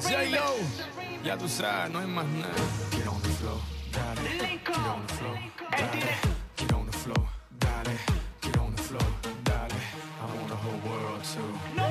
J-Lo. Ya tú sabes, no hay más nada. Get on the flow, dale. Get on the flow, dale. Get on the flow, dale. Get on the flow, dale. I want the whole world to. No